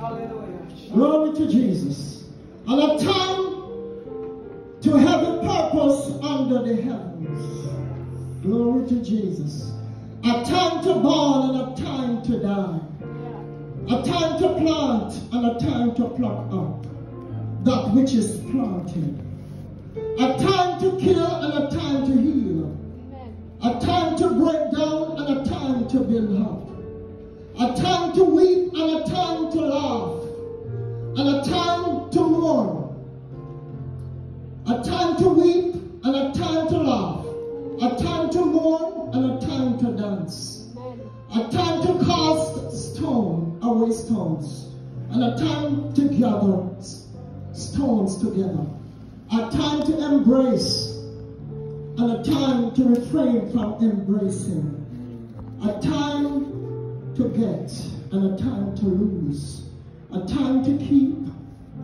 Glory to Jesus. And a time to have a purpose under the heavens. Glory to Jesus. A time to born and a time to die. A time to plant and a time to pluck up that which is planted. A time to kill and a time to heal. A time to break down and a time to build up. A time to weep and a time And a time to gather stones together. A time to embrace and a time to refrain from embracing. A time to get and a time to lose. A time to keep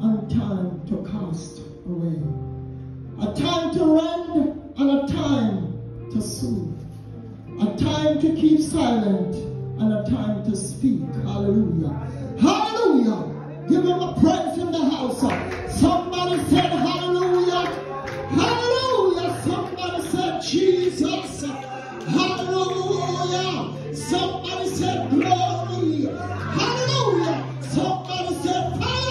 and a time to cast away. A time to rend and a time to soothe. A time to keep silent and a time to speak. Hallelujah. Hallelujah. Give him a praise in the house. Somebody said hallelujah. Hallelujah. Somebody said Jesus. Hallelujah. Somebody said glory. Hallelujah. Somebody said fire.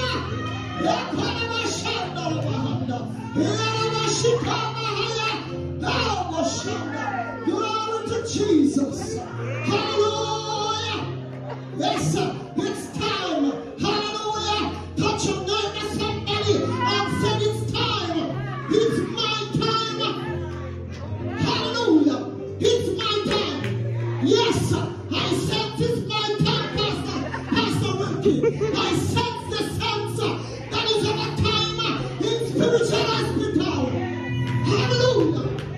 Jesus. Hallelujah. Yes,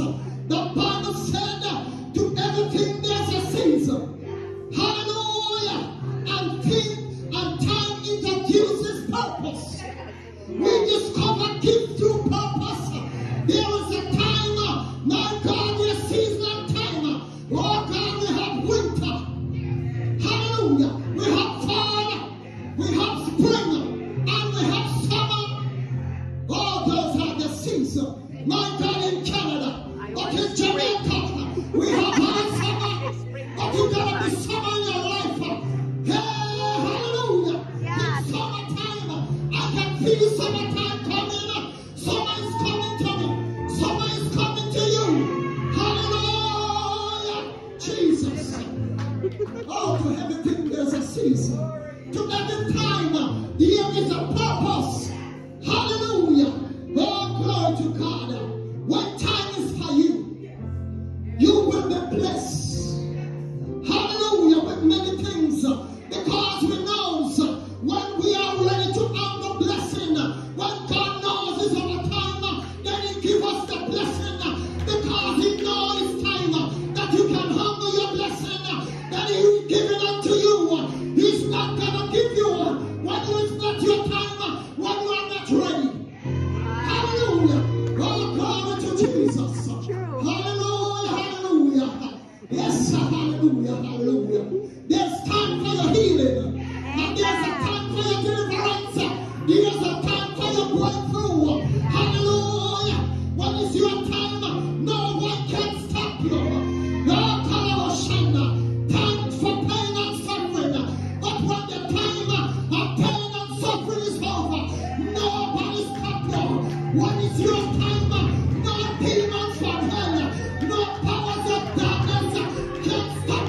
The Bible said to everything there's a season. Hallelujah. And thing and time introduces purpose. We discover gift through purpose. There is a time, my God, we season and time. Oh God, we have winter. Hallelujah. We have fall, we have spring, and we have summer. All those are the seasons. My God, in Canada, but Jamaica, we have summer, but you gotta be summer in your life. Uh, hey, hallelujah. It's summertime. Uh, I can feel summertime coming. Uh, summer is coming to me. Summer is coming to you. Hallelujah. Jesus. Oh, to everything there's a season. To every time there is a purpose. Will hallelujah, hallelujah.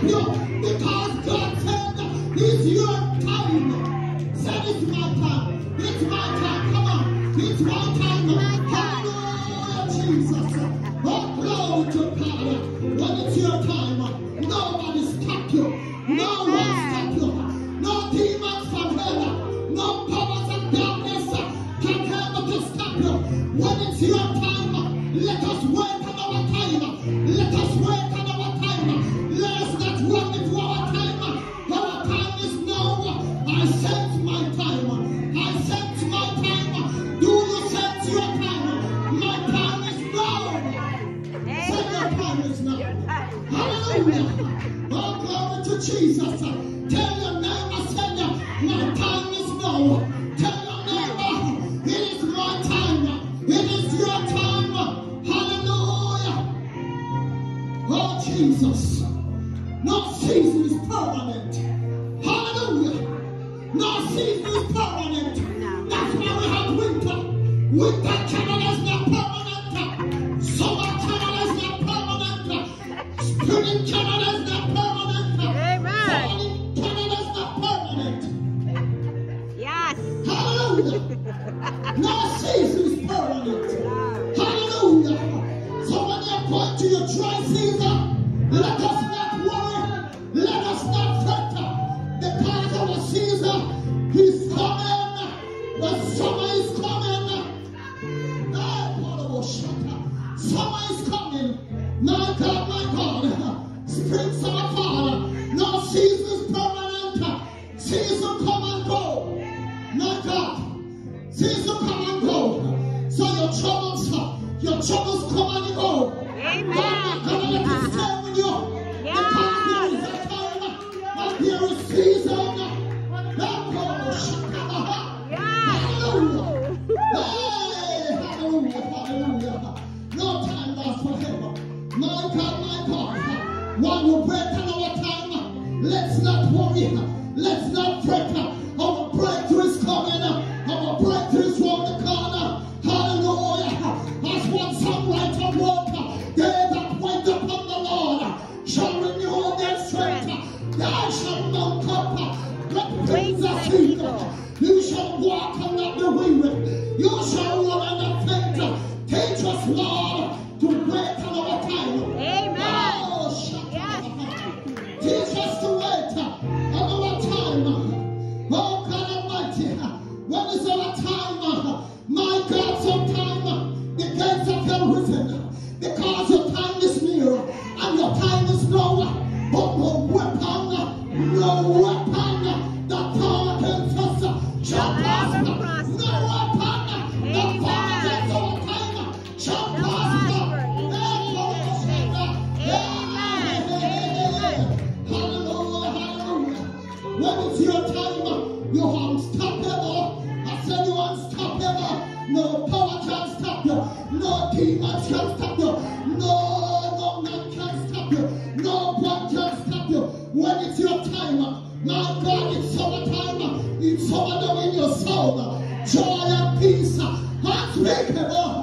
You. Because God said, it's your winter. Winter Canada is not permanent. Hallelujah. No season is permanent. Lord. Hallelujah. So when you're going to your dry season, let us not worry. Let us not fret. Because our season is coming. My God. Season come and go. So your troubles, your troubles come and go. Amen. God gonna let it stay with you. Because there is a time and there is season. Shaka. Hallelujah. Hey, hallelujah, hallelujah. No time lasts forever. My God, my God. One will break another time. Let's not worry. Our breakthrough is round the corner. Hallelujah. As one songwriter wrote, they that wait upon the Lord shall renew their strength. They shall mount up with wings as eagles. You shall walk and not be weary. You shall Because your time is near. And your time No demons can stop you. No, no man can stop you. No one can stop you. When it's your time, my God, it's summertime. It's summer in your soul. Joy and peace unspeakable.